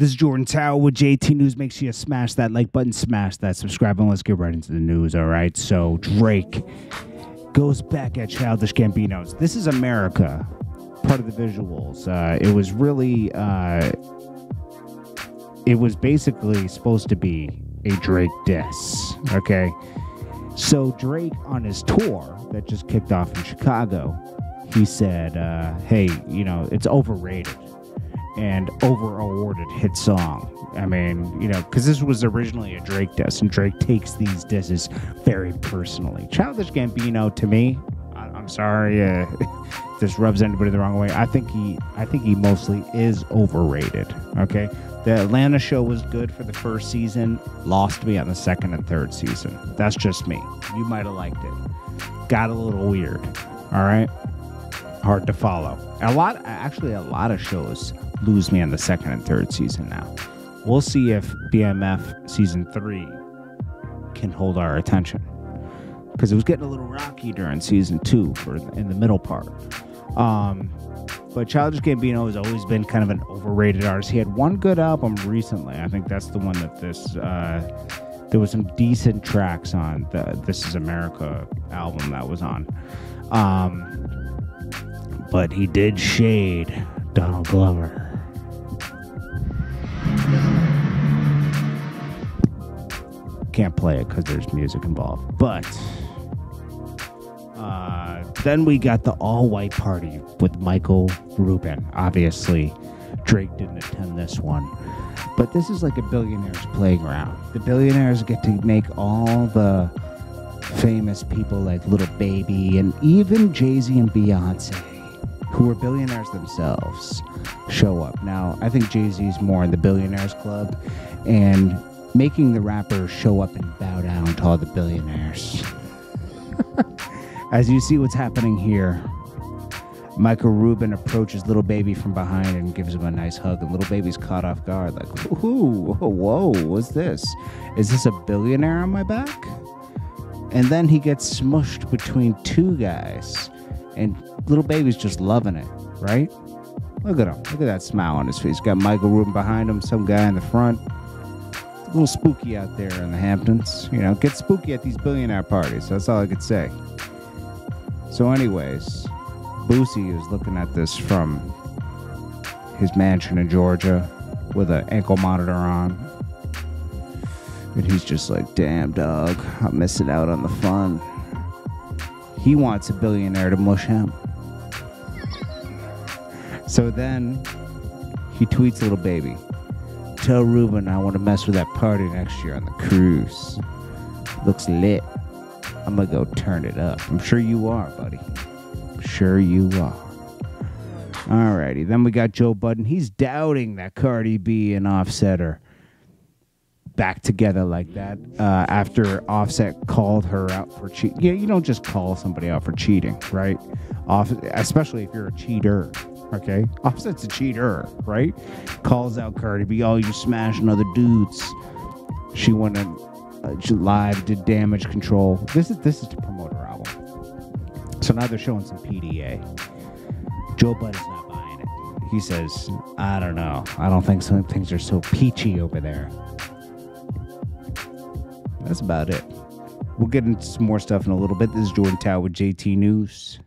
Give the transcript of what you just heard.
This is Jordan Tower with JT News. Make sure you smash that like button, smash that subscribe, and let's get right into the news. All right. So Drake goes back at Childish Gambino's. This is America. Part of the visuals. Uh, it was really. Uh, it was basically supposed to be a Drake diss. Okay. So Drake on his tour that just kicked off in Chicago, he said, uh, "Hey, you know, it's overrated." And over awarded hit song. I mean, you know, because this was originally a Drake diss, and Drake takes these disses very personally. Childish Gambino, to me, I, am sorry, uh, this rubs anybody the wrong way. I think he, I think he mostly is overrated. Okay, the Atlanta show was good for the first season, lost me on the second and third season. That's just me. You might have liked it. Got a little weird. All right hard to follow. A lot, actually, a lot of shows lose me on the second and third season now. We'll see if BMF season three can hold our attention because it was getting a little rocky during season two for in the middle part. Um, but Childish Gambino has always been kind of an overrated artist. He had one good album recently. I think that's the one that this. Uh, there was some decent tracks on the "This Is America" album that was on. Um, but he did shade Donald Glover. Can't play it because there's music involved. But uh, then we got the all white party with Michael Rubin. Obviously, Drake didn't attend this one. But this is like a billionaire's playground. The billionaires get to make all the famous people like Lil Baby and even Jay Z and Beyonce who were billionaires themselves show up. Now, I think Jay Z is more in the billionaires club and making the rapper show up and bow down to all the billionaires. As you see what's happening here, Michael Rubin approaches Lil Baby from behind and gives him a nice hug, and Lil Baby's caught off guard, like, "Ooh, whoa, what's this? Is this a billionaire on my back?" And then he gets smushed between two guys and Lil Baby's just loving it, right? Look at him. Look at that smile on his face. He's Got Michael Rubin behind him, some guy in the front. A little spooky out there in the Hamptons. You know, get spooky at these billionaire parties. That's all I could say. So, anyways, Boosie is looking at this from his mansion in Georgia with an ankle monitor on. And he's just like, damn, dog, I'm missing out on the fun. He wants a billionaire to mush him. So then he tweets a Lil Baby. Tell Rubin I want to mess with that party next year on the cruise. Looks lit. I'm gonna go turn it up. I'm sure you are, buddy. I'm sure you are. Alrighty, then we got Joe Budden. He's doubting that Cardi B and Offset are back together like that uh, after Offset called her out for cheating. Yeah, you don't just call somebody out for cheating, right? Off, especially if you're a cheater. Okay, Offset's a cheater, right? Calls out Cardi B, oh, you smashing other dudes. She went and uh, she live did damage control. This is this is to promote her album. So now they're showing some PDA. Joe Budden's not buying it. He says, I don't know. I don't think some things are so peachy over there. That's about it. We'll get into some more stuff in a little bit. This is Jordan Tower with JT News.